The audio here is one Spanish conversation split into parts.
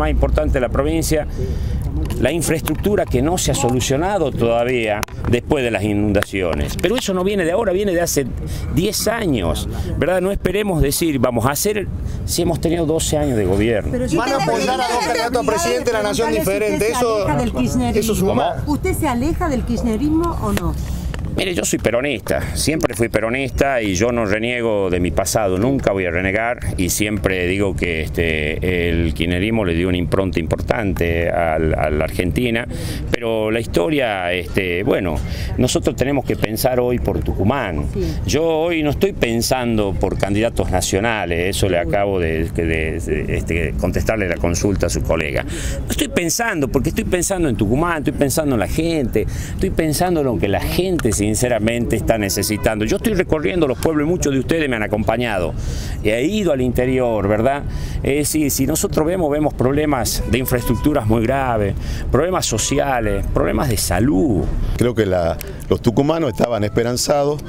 más importante de la provincia, la infraestructura que no se ha solucionado todavía después de las inundaciones. Pero eso no viene de ahora, viene de hace 10 años, ¿verdad? No esperemos decir, vamos a hacer si hemos tenido 12 años de gobierno. Van a apoyar a dos candidatos a presidente de la nación diferente, eso, eso suma. ¿Usted se aleja del kirchnerismo o no? Mire, yo soy peronista, siempre fui peronista y yo no reniego de mi pasado, nunca voy a renegar y siempre digo que este, el kirchnerismo le dio una impronta importante a, la Argentina, pero la historia, este, bueno, nosotros tenemos que pensar hoy por Tucumán. Yo hoy no estoy pensando por candidatos nacionales, eso le acabo de, este, contestarle la consulta a su colega. No estoy pensando, porque estoy pensando en Tucumán, estoy pensando en la gente, estoy pensando en lo que la gente sinceramente está necesitando. Yo estoy recorriendo los pueblos y muchos de ustedes me han acompañado. He ido al interior, ¿verdad? Es decir, si nosotros vemos, vemos problemas de infraestructuras muy graves, problemas sociales, problemas de salud. Creo que los tucumanos estaban esperanzados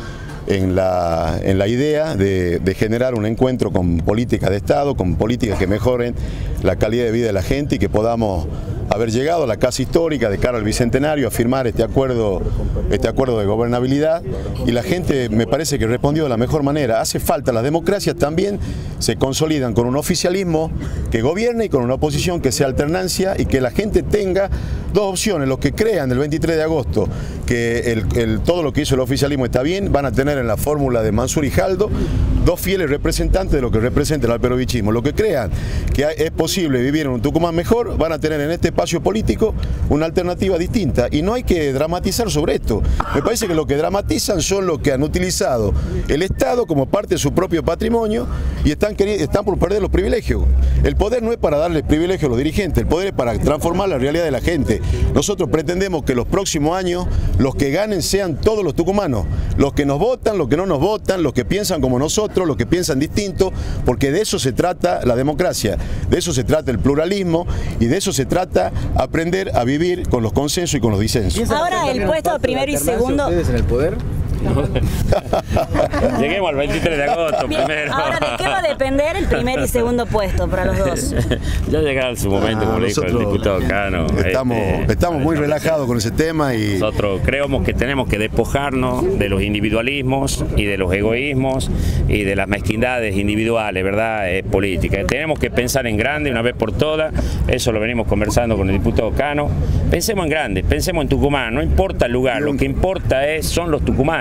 en la, en la idea de, de, generar un encuentro con políticas de Estado, con políticas que mejoren la calidad de vida de la gente y que podamos haber llegado a la casa histórica de cara al Bicentenario a firmar este acuerdo, este acuerdo de gobernabilidad y la gente me parece que respondió de la mejor manera. Hace falta, las democracias también se consolidan con un oficialismo que gobierne y con una oposición que sea alternancia y que la gente tenga dos opciones. Los que crean el 23 de agosto que todo lo que hizo el oficialismo está bien, van a tener en la fórmula de Mansur y Jaldo dos fieles representantes de lo que representa el alperovichismo. Los que crean que es posible vivir en un Tucumán mejor, van a tener en este espacio político una alternativa distinta y no hay que dramatizar sobre esto. Me parece que lo que dramatizan son los que han utilizado el Estado como parte de su propio patrimonio y están, están por perder los privilegios. El poder no es para darle privilegios a los dirigentes, el poder es para transformar la realidad de la gente. Nosotros pretendemos que los próximos años los que ganen sean todos los tucumanos, los que nos votan, los que no nos votan, los que piensan como nosotros, los que piensan distinto, porque de eso se trata la democracia, de eso se trata el pluralismo y de eso se trata aprender a vivir con los consensos y con los disensos. Ahora el puesto de primero y segundo... ¿Ustedes en el poder? Lleguemos al 23 de agosto primero. Ahora, ¿de qué va a depender el primer y segundo puesto para los dos? ya llegará su momento, como le dijo el diputado Cano. Estamos, este, estamos muy relajados con ese tema y... Nosotros creemos que tenemos que despojarnos de los individualismos y de los egoísmos y de las mezquindades individuales, ¿verdad? Es política. Tenemos que pensar en grande una vez por todas, eso lo venimos conversando con el diputado Cano. Pensemos en grande, pensemos en Tucumán, no importa el lugar, lo que importa es, son los tucumanos.